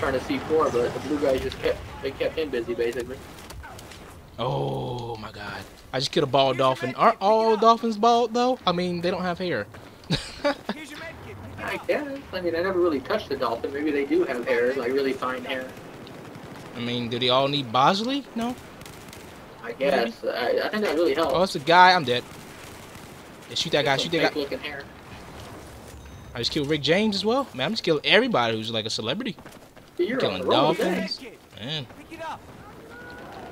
was trying to C4, but the blue guys just kept they kept him busy basically. Oh my god. I just killed a bald dolphin. Aren't all dolphins bald though? I mean, they don't have hair. Here's your med kit. Pick it I guess. I mean, I never really touched the dolphin. Maybe they do have hair, like really fine hair. I mean, do they all need Bosley? No. I guess. I, I think that really helps. Oh, it's a guy. I'm dead. Yeah, shoot that guy. Shoot that guy. looking hair. I just killed Rick James as well. Man, I'm just killing everybody who's like a celebrity. You're Killing on the roll today. dolphins. Man, Pick it up.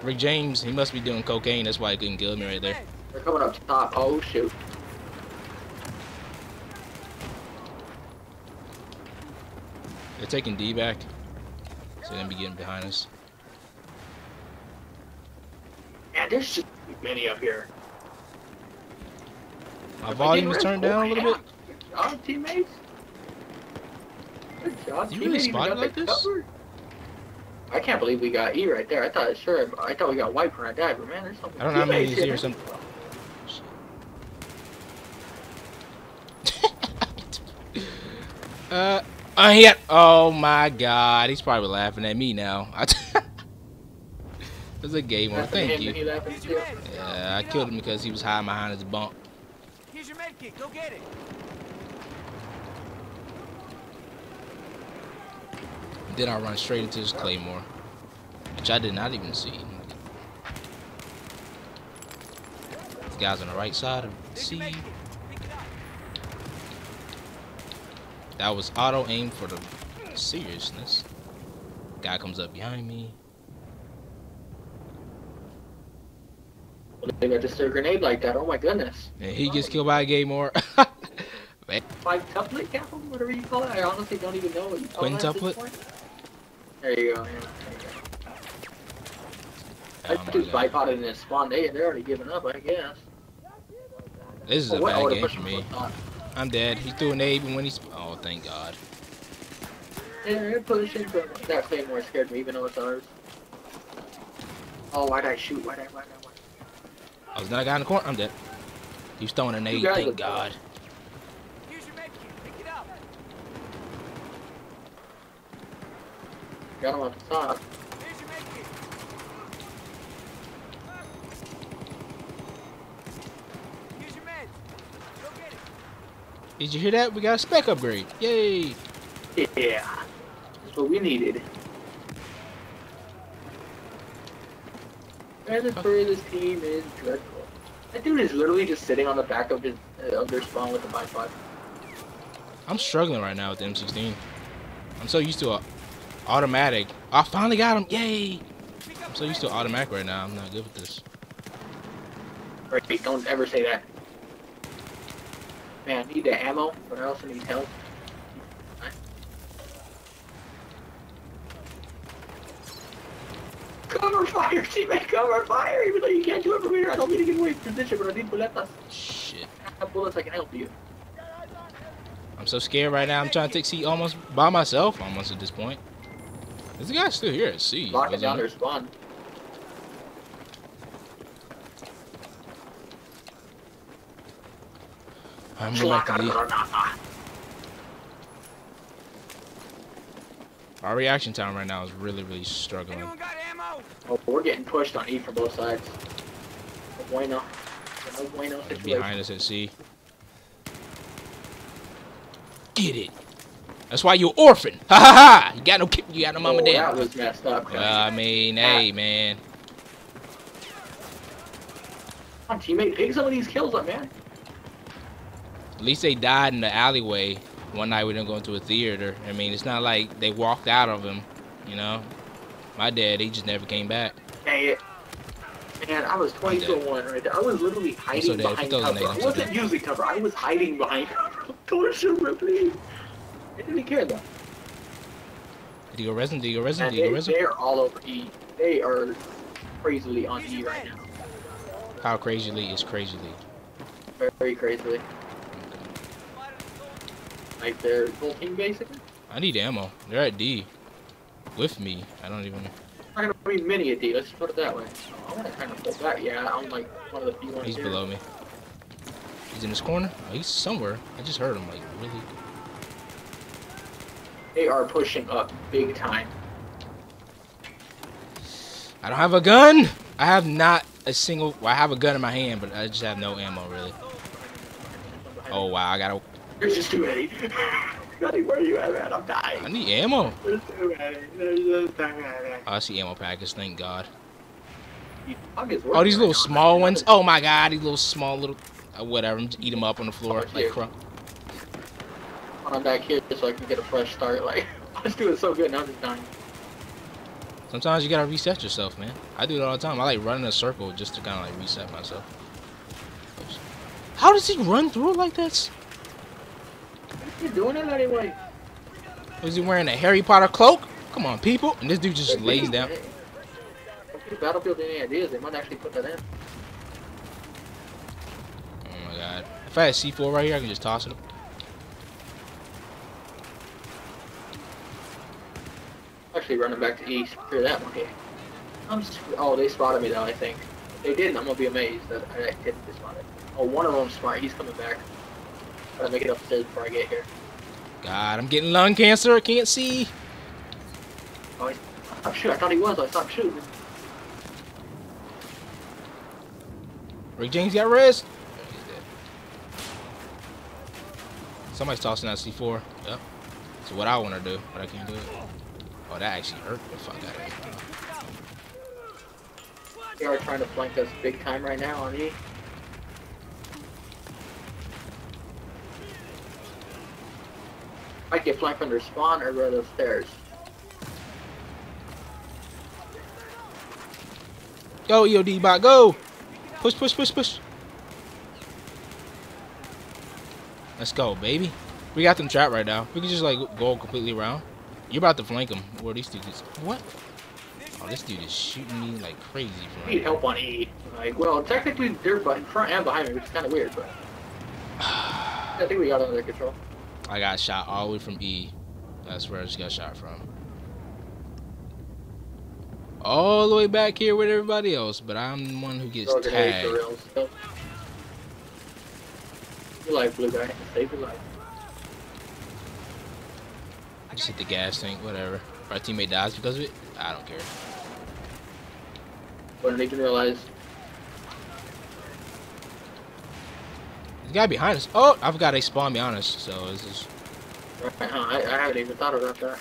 Rick James, he must be doing cocaine. That's why he couldn't kill me right there. They're coming up top. Oh shoot. They're taking D back. So they're gonna be getting behind us. Man, there's just many up here. My volume is turned down a little bit. Good teammates. Good You really spotted like this? covered. I can't believe we got E right there. I thought sure, I thought we got wiped when I died, but man, there's something. I don't know how many teammates here here. or something. uh, uh, he oh my god, he's probably laughing at me now. It was a game on. Thank you. he laughing Here's too. your meds. Yeah, I killed him because he was hiding behind his bunk. Here's your med kit. Go get it. Then I run straight into this claymore, which I did not even see. This guy's on the right side of the sea. med kit. Pick it up. That was auto aim for the seriousness. Guy comes up behind me. They got just a grenade like that. Oh my goodness. And he gets killed by a claymore. Five tuplet captain, whatever you call it. I honestly don't even know what you call it. Quintuplet? There you go. Yeah, there Oh you go. I just and then spawned. They, they're already giving up, I guess. This is Oh, a what- oh, bad the game for me. I'm dead. He threw an A even when he's. Oh, thank God. Yeah, they're pushing, but that claymore scared me, even though it's ours. Oh, why'd I shoot? Why'd I, why'd I, why'd I was not a guy in the corner. I'm dead. He's throwing an A. Thank God your med kit. Pick it up. I? Got him on the top. Here's your med kit. Here's your meds. Go get it. Did you hear that? We got a spec upgrade. Yay. Yeah. That's what we needed. The for this team is dreadful. That dude is literally just sitting on the back of his uh, of their spawn with a bipod. I'm struggling right now with the M16. I'm so used to a automatic. I finally got him. Yay. I'm so used to automatic right now. I'm not good with this. Right, don't ever say that. Man, I need the ammo, but I also need help. Cover fire, teammate, cover fire! Even though you can't do it from here, I don't need to give away position, but I need bullets. Shit. I have bullets, I can help you. I'm so scared right now. I'm trying to take C almost by myself almost at this point. This guy still here at C. Locking isn't down he? their spawn. I'm reluctantly. Our reaction time right now is really, really struggling. Anyone got ammo? Oh, we're getting pushed on E from both sides. No bueno. No bueno situation. behind us at C. Get it. That's why you're orphan. Ha ha ha. You got no, you got no mama oh, daddy. that was messed up. Uh, I mean, hey man. Come on, teammate, pick some of these kills up, man. At least they died in the alleyway one night we didn't go into a theater. I mean, it's not like they walked out of him, you know. My dad, he just never came back. Dang it. Man, I was 20 to 1 right there. I was literally hiding. If behind cover. I wasn't using cover. I was hiding behind cover. Me, please. I didn't care though. Did he go resin? Did he go resin? And Did he go resin? they're all over E. They are crazily on E right now. How crazily is crazily? Very crazily. Like their full team basically. I need ammo. They're at D. With me. I don't even. I'm not gonna be mini at D. Let's put it that way. I want to kind of pull back. Yeah, I'm like one of the few ones He's here. below me. He's in this corner. Oh, he's somewhere. I just heard him like really. They are pushing up big time. I don't have a gun. I have not a single. Well, I have a gun in my hand, but I just have no ammo really. Oh wow, I gotta. There's just too many. Buddy, where are you at, man? I'm dying. I need ammo. There's too many. There's just too many. Oh, I see ammo packets. Thank God. Oh, these little small ones. Oh my God, these little small little. Uh, whatever. Just eat them up on the floor like crumb. I'm back here so I can get a fresh start. Like, I was doing so good, now I'm just dying. Sometimes you gotta reset yourself, man. I do it all the time. I like running a circle just to kind of like reset myself. How does he run through it like this? You're doing it anyway. Was he wearing a Harry Potter cloak? Come on, people. And this dude just lays down. Don't Battlefield any ideas. They might actually put that in. Oh my god. If I had C4 right here, I can just toss it. Actually, running back to east. Clear that one. Okay. I'm just, oh, they spotted me though. I think. If they didn't, I'm gonna be amazed that I didn't spotted. Oh, one of them's smart. He's coming back. Gotta make it upstairs before I get here. God, I'm getting lung cancer. I can't see. Oh, oh shoot! I thought he was. I stopped shooting. Rick James got res. He's dead. Somebody's tossing that C4. Yep. So what I want to do, but I can't do it. Oh, that actually hurt the fuck out of me. They are trying to flank us big time right now on E. Might get flanked from their spawn or rather stairs. Go, EOD bot, go! Push, push, push, push. Let's go, baby. We got them trapped right now. We can just like go completely around. You're about to flank them. Where these dudes? What? Oh, this dude is shooting me like crazy from Need help on E. Like, well, technically they're in front and behind me, which is kind of weird, but I think we got under control. I got shot all the way from E. That's where I just got shot from. All the way back here with everybody else, but I'm the one who gets Throw tagged. for real still. Your life, blue guy. Save your life. Just hit the gas tank, whatever. If our teammate dies because of it, I don't care. When they can realize The guy behind us. Oh, I forgot they spawned behind us. So this is. Uh, I, I haven't even thought about that.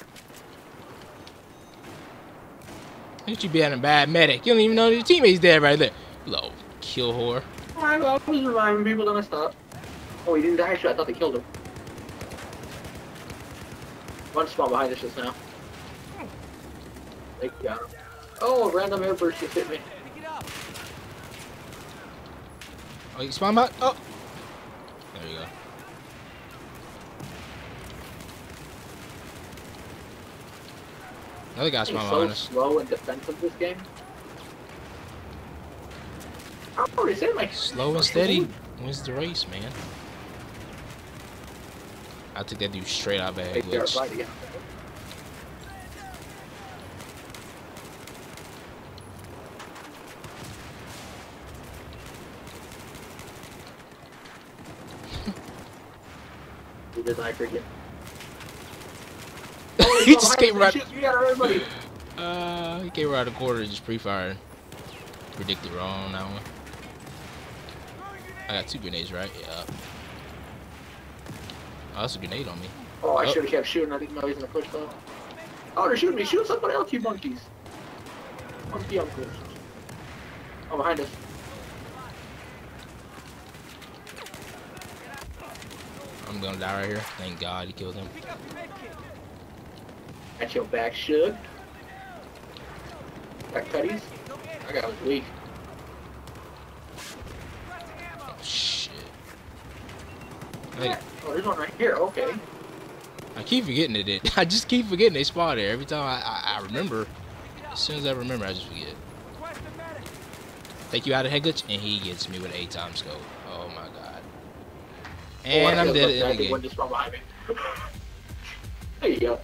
Look at you being a bad medic. You don't even know your teammate's dead right there. Low kill whore. I was reminding people then I stopped. Oh, he didn't die. Shit, I thought they killed him. One spawn behind us just now. Got him. Oh, a random airburst just hit me. It. Oh, you spawn back? Oh. There you go. Another guy He's spawned so behind us. slow and defensive this game. I already said like Slow and steady wins the race, man. I took that dude straight out of Take bag glitch. body, yeah. He did like freaking. he just came right. You got. Uh, he came right the quarter and just pre-fired. Predicted wrong on that one. I got two grenades, right? Yeah. Oh, that's a grenade on me. Oh, I Oh. should have kept shooting. I didn't know he was gonna push though. Oh, they're shooting me. Shoot somebody else, you monkeys. Monkey uncles. Oh, behind us. I'm gonna die right here. Thank God he killed him. Pick up your med kit. At your back, Shug. Got cutties. Go get it. I got was weak. Oh shit. I, think- Oh, there's one right here. Okay. I keep forgetting it. I just keep forgetting they spawn there every time I, I, I remember. Pick it up. As soon as I remember, I just forget. A. Take you out of head glitch, and he gets me with an eight time scope. Oh my god. Oh, And I'm dead like that. I again. think one just from behind there you go.